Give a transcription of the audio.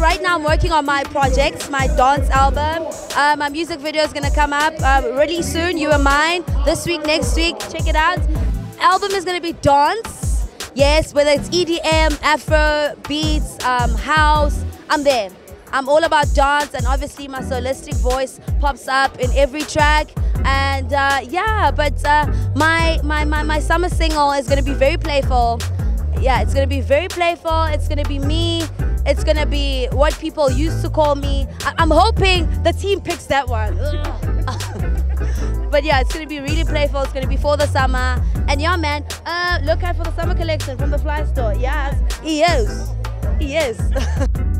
right now I'm working on my project, my dance album. Uh, my music video is gonna come up uh, really soon. You Were Mine. This week, next week, check it out. Album is gonna be dance. Yes, whether it's EDM, Afro, beats, um, house, I'm there. I'm all about dance, and obviously my solistic voice pops up in every track. And uh, yeah, but uh, my, my my my summer single is gonna be very playful. Yeah, it's gonna be very playful. It's gonna be me. It's gonna be what people used to call me. I- I'm hoping the team picks that one. but yeah, it's gonna be really playful. It's gonna be for the summer. And yeah, man, uh, look out for the summer collection from the Fly Store. Yes, he is. He is.